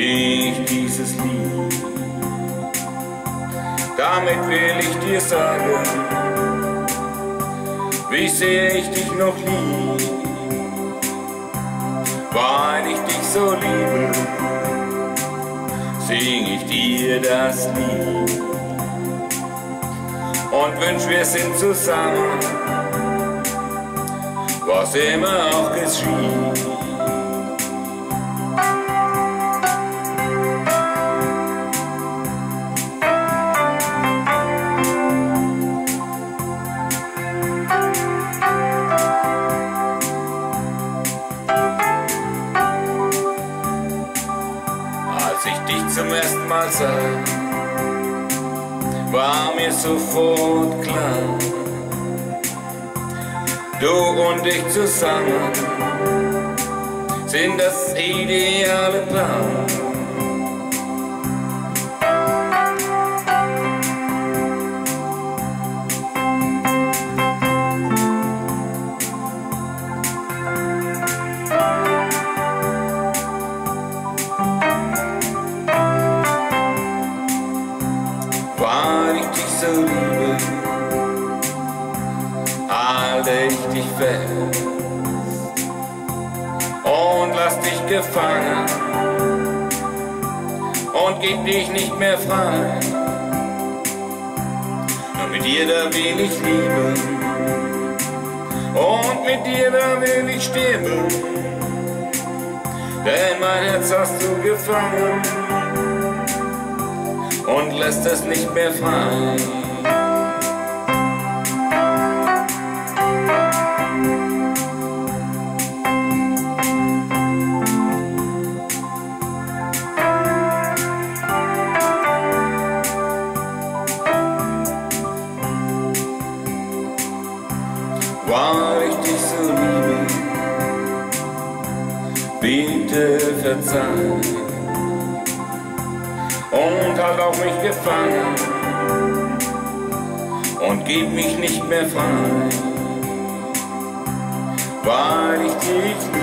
ich dieses Lied. Damit will ich dir sagen, wie sehr ich dich noch lieb, weil ich dich so liebe, sing ich dir das Lied und wünsch wir sind zusammen, was immer auch geschieht. Als ich dich zum ersten Mal sah, war mir sofort klar, du und ich zusammen sind das ideale Paar. So liebe, halte ich dich fest. Und lass dich gefangen. Und gib dich nicht mehr frei. Nur mit dir da will ich lieben. Und mit dir da will ich sterben, denn mein Herz hast du gefangen und lässt es nicht mehr frei. Weil ich dich so liebe, bitte verzeih und halt auch mich gefangen und gib mich nicht mehr frei, weil ich dich liebe.